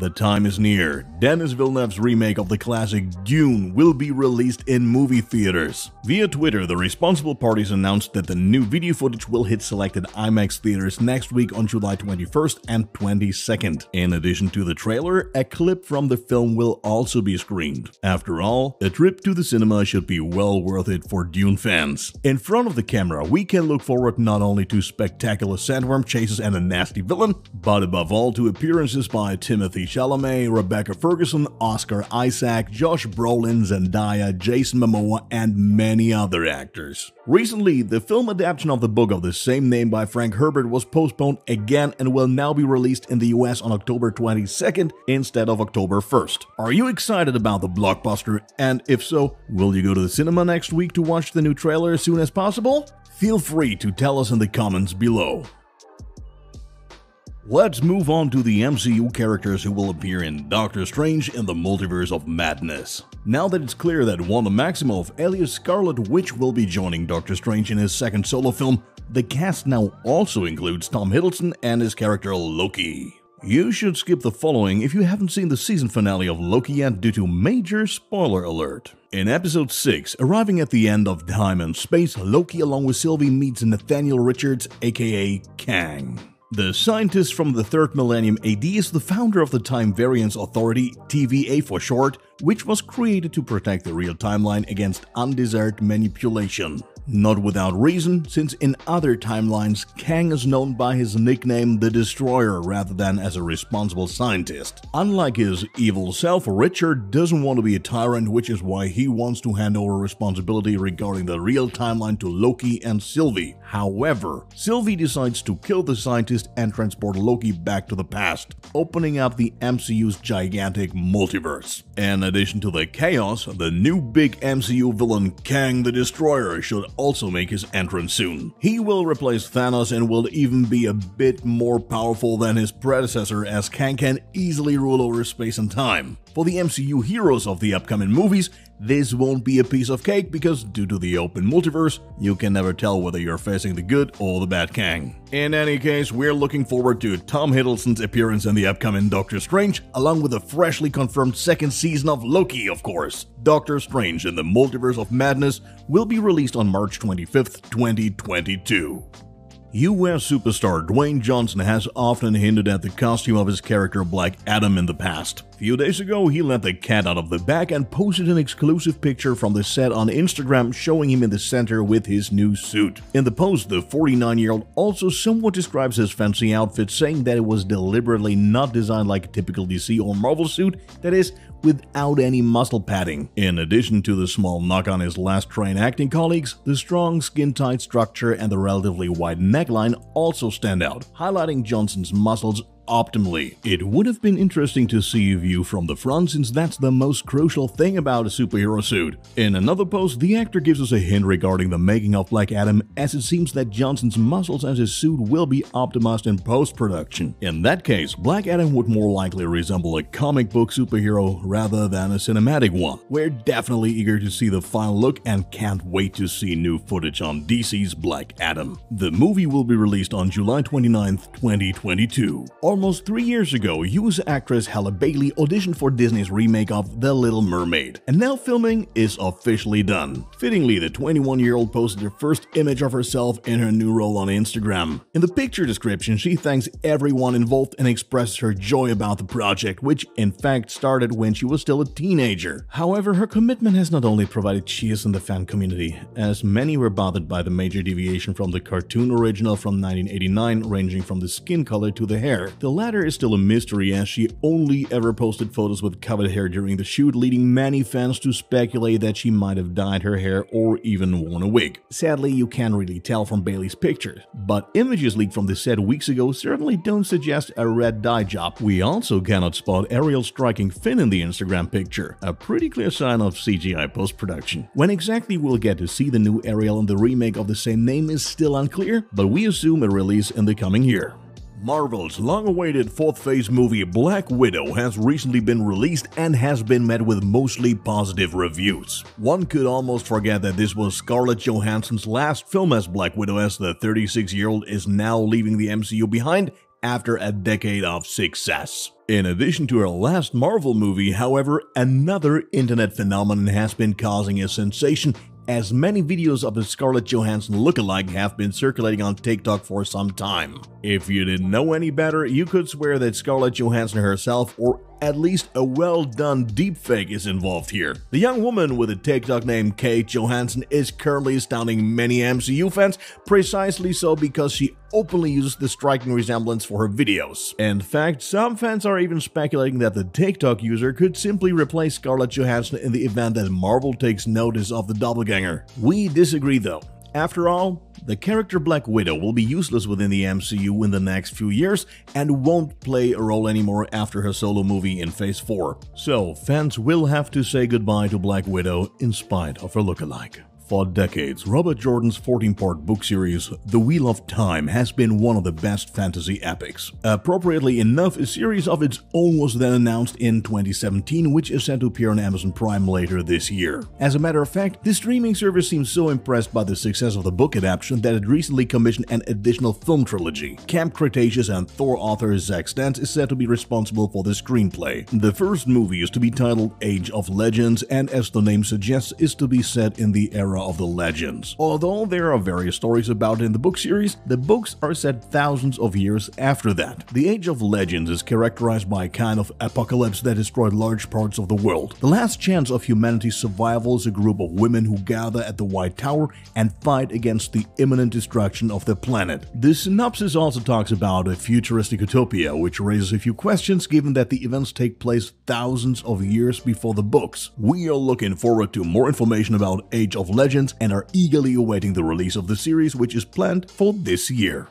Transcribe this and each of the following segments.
The time is near. Denis Villeneuve's remake of the classic Dune will be released in movie theaters. Via Twitter, the responsible parties announced that the new video footage will hit selected IMAX theaters next week on July 21st and 22nd. In addition to the trailer, a clip from the film will also be screened. After all, a trip to the cinema should be well worth it for Dune fans. In front of the camera, we can look forward not only to spectacular sandworm chases and a nasty villain, but above all to appearances by Timothée Chalamet, Rebecca Ferguson, Oscar Isaac, Josh Brolin, Zendaya, Jason Momoa, and many other actors. Recently, the film adaptation of the book of the same name by Frank Herbert was postponed again and will now be released in the US on October 22nd instead of October 1st. Are you excited about the blockbuster? And if so, will you go to the cinema next week to watch the new trailer as soon as possible? Feel free to tell us in the comments below. Let's move on to the MCU characters who will appear in Doctor Strange in the Multiverse of Madness. Now that it's clear that Wanda Maximoff, alias Scarlet Witch, will be joining Doctor Strange in his second solo film, the cast now also includes Tom Hiddleston and his character Loki. You should skip the following if you haven't seen the season finale of Loki yet due to major spoiler alert. In episode 6, arriving at the end of time and space, Loki along with Sylvie meets Nathaniel Richards aka Kang. The scientist from the 3rd millennium AD is the founder of the Time Variance Authority, TVA for short, which was created to protect the real timeline against undesired manipulation. Not without reason, since in other timelines, Kang is known by his nickname The Destroyer rather than as a responsible scientist. Unlike his evil self, Richard doesn't want to be a tyrant, which is why he wants to hand over responsibility regarding the real timeline to Loki and Sylvie. However, Sylvie decides to kill the scientist and transport Loki back to the past, opening up the MCU's gigantic multiverse. In addition to the chaos, the new big MCU villain Kang the Destroyer should also make his entrance soon. He will replace Thanos and will even be a bit more powerful than his predecessor as Kang can easily rule over space and time. For the MCU heroes of the upcoming movies, this won't be a piece of cake because due to the open multiverse, you can never tell whether you're facing the good or the bad Kang. In any case, we're looking forward to Tom Hiddleston's appearance in the upcoming Doctor Strange, along with the freshly confirmed second season of Loki, of course. Doctor Strange in the Multiverse of Madness will be released on March 25th, 2022. US superstar Dwayne Johnson has often hinted at the costume of his character Black Adam in the past. A few days ago, he let the cat out of the bag and posted an exclusive picture from the set on Instagram showing him in the center with his new suit. In the post, the 49-year-old also somewhat describes his fancy outfit, saying that it was deliberately not designed like a typical DC or Marvel suit, that is, without any muscle padding. In addition to the small knock on his last train acting colleagues, the strong skin-tight structure and the relatively wide neckline also stand out, highlighting Johnson's muscles optimally. It would have been interesting to see a view from the front since that's the most crucial thing about a superhero suit. In another post, the actor gives us a hint regarding the making of Black Adam as it seems that Johnson's muscles and his suit will be optimized in post-production. In that case, Black Adam would more likely resemble a comic book superhero rather than a cinematic one. We're definitely eager to see the final look and can't wait to see new footage on DC's Black Adam. The movie will be released on July 29, 2022. Almost three years ago, US actress Halle Bailey auditioned for Disney's remake of The Little Mermaid, and now filming is officially done. Fittingly, the 21-year-old posted her first image of herself in her new role on Instagram. In the picture description, she thanks everyone involved and expresses her joy about the project, which in fact started when she was still a teenager. However, her commitment has not only provided cheers in the fan community, as many were bothered by the major deviation from the cartoon original from 1989 ranging from the skin color to the hair. The latter is still a mystery as she only ever posted photos with covered hair during the shoot, leading many fans to speculate that she might have dyed her hair or even worn a wig. Sadly, you can't really tell from Bailey's pictures, but images leaked from the set weeks ago certainly don't suggest a red dye job. We also cannot spot Ariel striking fin in the Instagram picture, a pretty clear sign of CGI post-production. When exactly we'll get to see the new Ariel in the remake of the same name is still unclear, but we assume a release in the coming year. Marvel's long-awaited fourth phase movie Black Widow has recently been released and has been met with mostly positive reviews. One could almost forget that this was Scarlett Johansson's last film as Black Widow as the 36-year-old is now leaving the MCU behind after a decade of success. In addition to her last Marvel movie, however, another internet phenomenon has been causing a sensation as many videos of the Scarlett Johansson lookalike have been circulating on TikTok for some time. If you didn't know any better, you could swear that Scarlett Johansson herself or at least a well done deepfake is involved here. The young woman with a TikTok name Kate Johansson is currently astounding many MCU fans, precisely so because she openly uses the striking resemblance for her videos. In fact, some fans are even speculating that the TikTok user could simply replace Scarlett Johansson in the event that Marvel takes notice of the doppelganger. We disagree though. After all, the character Black Widow will be useless within the MCU in the next few years and won't play a role anymore after her solo movie in Phase 4. So, fans will have to say goodbye to Black Widow in spite of her lookalike. For decades, Robert Jordan's 14-part book series, The Wheel of Time, has been one of the best fantasy epics. Appropriately enough, a series of its own was then announced in 2017, which is set to appear on Amazon Prime later this year. As a matter of fact, the streaming service seems so impressed by the success of the book adaptation that it recently commissioned an additional film trilogy. Camp Cretaceous and Thor author Zack Stentz is said to be responsible for the screenplay. The first movie is to be titled Age of Legends and as the name suggests is to be set in the era of the legends. Although there are various stories about it in the book series, the books are set thousands of years after that. The Age of Legends is characterized by a kind of apocalypse that destroyed large parts of the world. The last chance of humanity's survival is a group of women who gather at the White Tower and fight against the imminent destruction of their planet. The synopsis also talks about a futuristic utopia, which raises a few questions given that the events take place thousands of years before the books. We are looking forward to more information about Age of Legends Legends and are eagerly awaiting the release of the series which is planned for this year.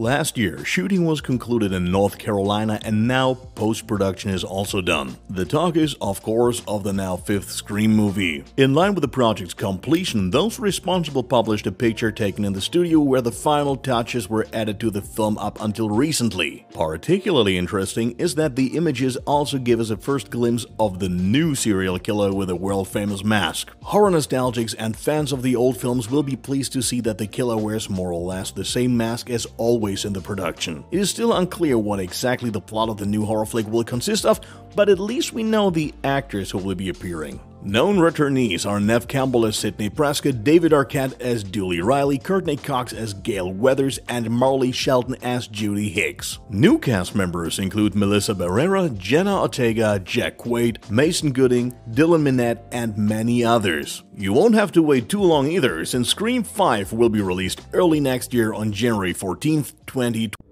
Last year, shooting was concluded in North Carolina and now post-production is also done. The talk is, of course, of the now fifth Scream movie. In line with the project's completion, those responsible published a picture taken in the studio where the final touches were added to the film up until recently. Particularly interesting is that the images also give us a first glimpse of the new serial killer with a world-famous mask. Horror nostalgics and fans of the old films will be pleased to see that the killer wears more or less the same mask as all always in the production. It is still unclear what exactly the plot of the new horror flick will consist of, but at least we know the actors who will be appearing. Known returnees are Neve Campbell as Sidney Prescott, David Arquette as Dewey Riley, Courteney Cox as Gale Weathers, and Marley Shelton as Judy Hicks. New cast members include Melissa Barrera, Jenna Ortega, Jack Quaid, Mason Gooding, Dylan Minnette, and many others. You won't have to wait too long either, since Scream 5 will be released early next year on January 14th, 2020.